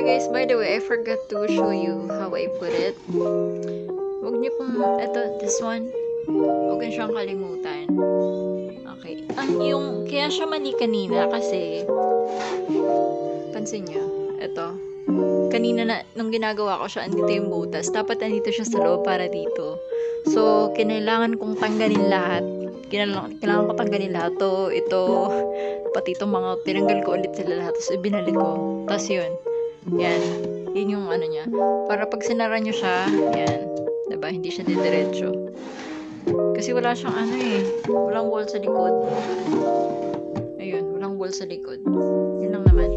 Hi guys, by the way, I forgot to show you how I put it. Huwag niyo pong, eto, this one. Huwag niyo siyang kalimutan. Okay. Ang yung, kaya siya mali kanina kasi, pansin niyo, eto. Kanina na, nung ginagawa ko siya, andito yung butas. Dapat andito siya sa loob para dito. So, kinailangan kong tanggalin lahat. Kailangan ko tanggalin lahat. To, ito, pati itong mga, tinanggal ko ulit sila lahat. Tapos ibinalik ko. Tapos yun. Yan. Yun yung ano niya. Para pag sinara nyo siya, yan. Diba? Hindi siya didiretso. Kasi wala siyang ano eh. Walang wall sa likod. Ayun, walang wall sa likod. Yun lang naman.